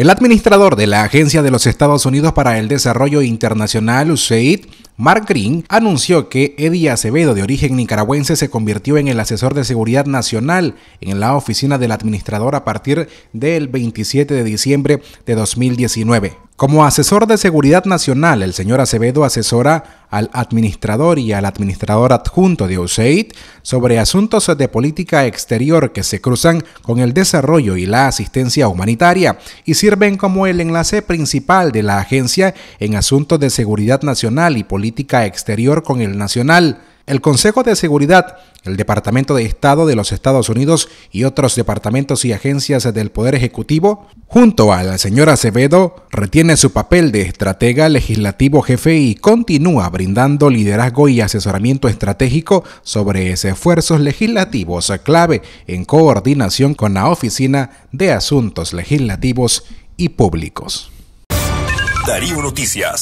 El administrador de la Agencia de los Estados Unidos para el Desarrollo Internacional, USAID, Mark Green, anunció que Eddie Acevedo, de origen nicaragüense, se convirtió en el asesor de seguridad nacional en la oficina del administrador a partir del 27 de diciembre de 2019. Como asesor de seguridad nacional, el señor Acevedo asesora al administrador y al administrador adjunto de USAID sobre asuntos de política exterior que se cruzan con el desarrollo y la asistencia humanitaria y sirven como el enlace principal de la agencia en asuntos de seguridad nacional y política exterior con el nacional. El Consejo de Seguridad, el Departamento de Estado de los Estados Unidos y otros departamentos y agencias del Poder Ejecutivo, junto al señor Acevedo, retiene su papel de estratega legislativo jefe y continúa brindando liderazgo y asesoramiento estratégico sobre esfuerzos legislativos clave en coordinación con la Oficina de Asuntos Legislativos y Públicos. Darío Noticias.